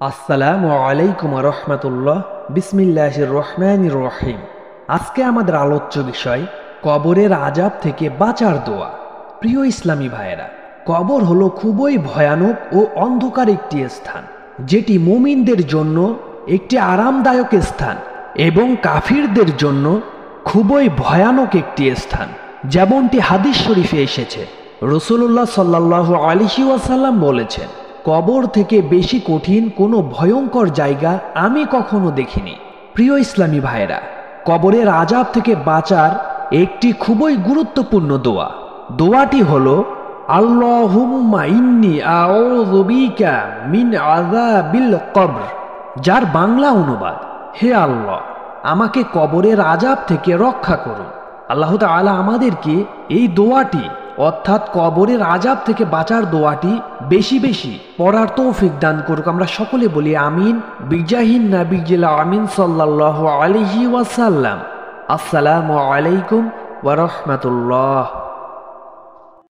আসসালামু আলাইকুম রহমতুল্লাহ। বিসমিল্লাহ রহমান রহিম। আজকে আমাদের আলোচ্য বিষয়, কবরের আজাব থেকে বাঁচার দোয়া। প্রিয় ইসলামী ভাইয়েরা, কবর হলো খুবই ভয়ানক ও অন্ধকার একটি স্থান, যেটি মুমিনদের জন্য একটি আরামদায়ক স্থান এবং কাফিরদের জন্য খুবই ভয়ানক একটি স্থান। যেমনটি হাদিস শরীফে এসেছে রসুল্লাহ সাল্লাহ আলিহি ওয়াসাল্লাম বলেছেন কবর থেকে বেশি কঠিন কোনো ভয়ঙ্কর জায়গা আমি কখনো দেখিনি। প্রিয় ইসলামী ভাইরা কবরের আজাব থেকে বাঁচার একটি খুবই গুরুত্বপূর্ণ দোয়া। দোয়াটি হল মিন কবর যার বাংলা অনুবাদ, হে আল্লাহ, আমাকে কবরের আজাব থেকে রক্ষা করুন। আল্লাহ তাআলা আমাদেরকে এই দোয়াটি অর্থাৎ কবরের আজাব থেকে বাঁচার দোয়াটি বেশি বেশি পড়ার তৌফিক দান করুক। আমরা সকলে বলি আমিন। বিজাহিন জেলা আমিন সাল্লাহ আলহি ওয়াসাল্লাম। আসসালামু আলাইকুম ওয়া রাহমাতুল্লাহ।